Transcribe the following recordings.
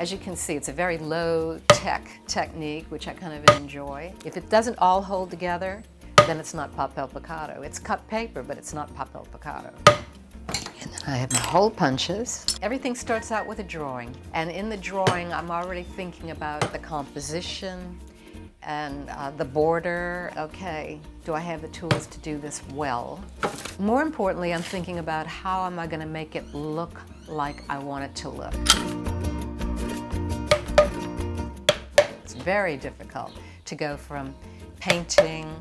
As you can see, it's a very low-tech technique, which I kind of enjoy. If it doesn't all hold together, then it's not papel picado. It's cut paper, but it's not papel picado. And then I have my hole punches. Everything starts out with a drawing. And in the drawing, I'm already thinking about the composition and uh, the border. Okay, do I have the tools to do this well? More importantly, I'm thinking about how am I going to make it look like I want it to look. Very difficult to go from painting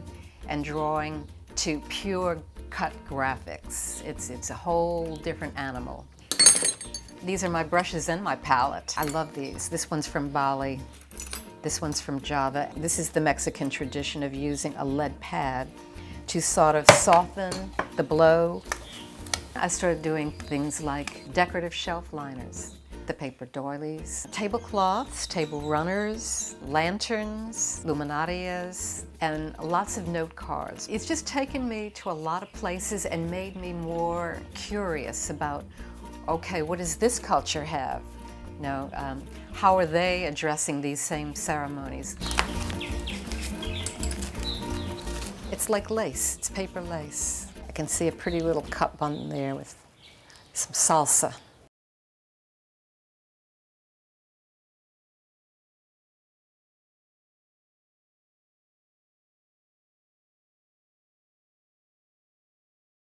and drawing to pure cut graphics. It's, it's a whole different animal. These are my brushes and my palette. I love these. This one's from Bali. This one's from Java. This is the Mexican tradition of using a lead pad to sort of soften the blow. I started doing things like decorative shelf liners, the paper doilies, tablecloths, table runners, lanterns, luminarias, and lots of note cards. It's just taken me to a lot of places and made me more curious about, okay, what does this culture have? You know, um, how are they addressing these same ceremonies? It's like lace, it's paper lace. I can see a pretty little cup on there with some salsa.